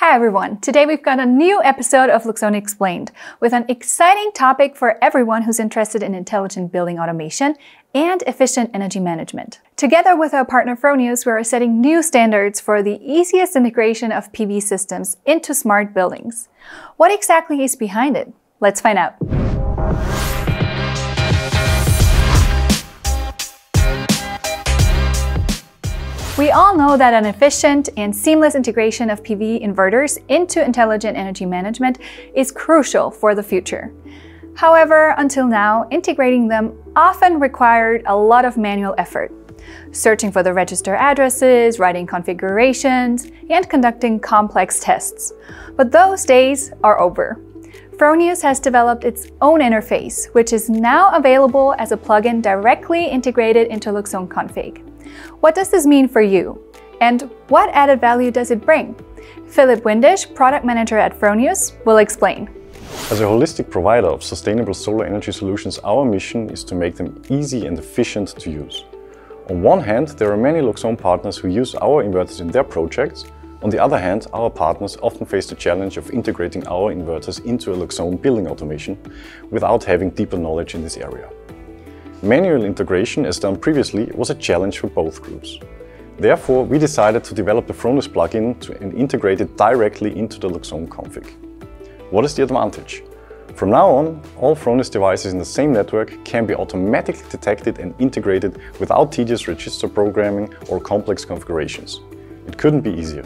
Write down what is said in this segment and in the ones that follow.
Hi everyone! Today we've got a new episode of Loxone Explained with an exciting topic for everyone who's interested in intelligent building automation and efficient energy management. Together with our partner Fronius, we are setting new standards for the easiest integration of PV systems into smart buildings. What exactly is behind it? Let's find out. We all know that an efficient and seamless integration of PV inverters into intelligent energy management is crucial for the future. However, until now, integrating them often required a lot of manual effort, searching for the register addresses, writing configurations, and conducting complex tests. But those days are over. Fronius has developed its own interface, which is now available as a plugin directly integrated into Loxone Config. What does this mean for you? And what added value does it bring? Philip Windisch, product manager at Fronius, will explain. As a holistic provider of sustainable solar energy solutions, our mission is to make them easy and efficient to use. On one hand, there are many Loxone partners who use our inverters in their projects. On the other hand, our partners often face the challenge of integrating our inverters into a Loxone building automation without having deeper knowledge in this area. Manual integration, as done previously, was a challenge for both groups. Therefore, we decided to develop the Fronius plugin and integrate it directly into the Loxone config. What is the advantage? From now on, all Fronius devices in the same network can be automatically detected and integrated without tedious register programming or complex configurations. It couldn't be easier.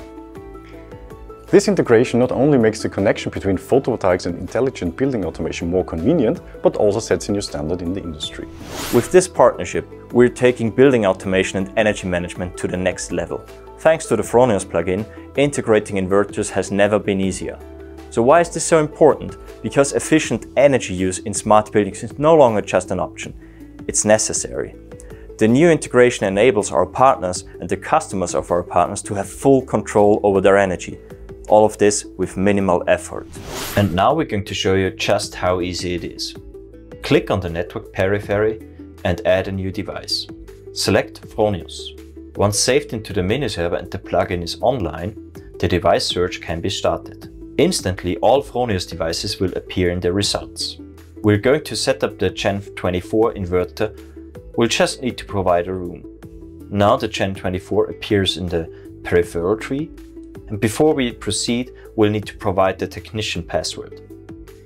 This integration not only makes the connection between photovoltaics and intelligent building automation more convenient, but also sets a new standard in the industry. With this partnership, we're taking building automation and energy management to the next level. Thanks to the Fronius plugin, integrating inverters has never been easier. So why is this so important? Because efficient energy use in smart buildings is no longer just an option, it's necessary. The new integration enables our partners and the customers of our partners to have full control over their energy, all of this with minimal effort. And now we're going to show you just how easy it is. Click on the network periphery and add a new device. Select Fronius. Once saved into the mini server and the plugin is online, the device search can be started. Instantly all Fronius devices will appear in the results. We're going to set up the Gen 24 inverter. We'll just need to provide a room. Now the Gen 24 appears in the peripheral tree and before we proceed, we'll need to provide the technician password.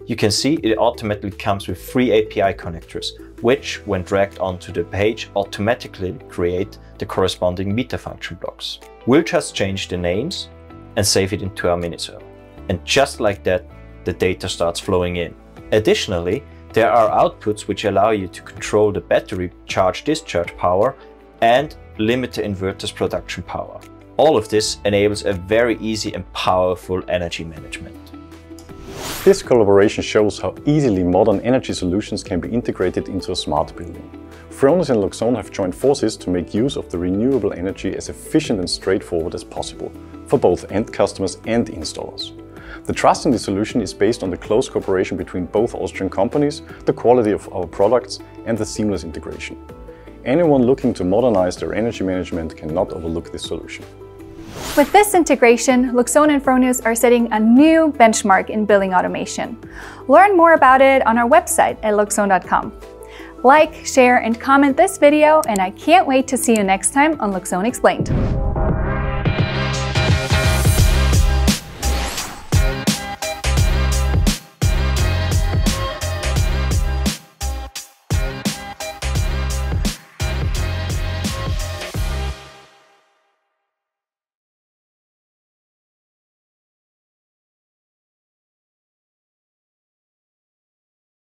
You can see it automatically comes with three API connectors, which, when dragged onto the page, automatically create the corresponding meter function blocks. We'll just change the names and save it into our miniserver. And just like that, the data starts flowing in. Additionally, there are outputs which allow you to control the battery charge-discharge power and limit the inverter's production power. All of this enables a very easy and powerful energy management. This collaboration shows how easily modern energy solutions can be integrated into a smart building. Fronius and Loxone have joined forces to make use of the renewable energy as efficient and straightforward as possible for both end customers and installers. The trust in the solution is based on the close cooperation between both Austrian companies, the quality of our products and the seamless integration. Anyone looking to modernize their energy management cannot overlook this solution. With this integration, Loxone and Fronius are setting a new benchmark in billing automation. Learn more about it on our website at loxone.com. Like, share, and comment this video, and I can't wait to see you next time on Loxone Explained.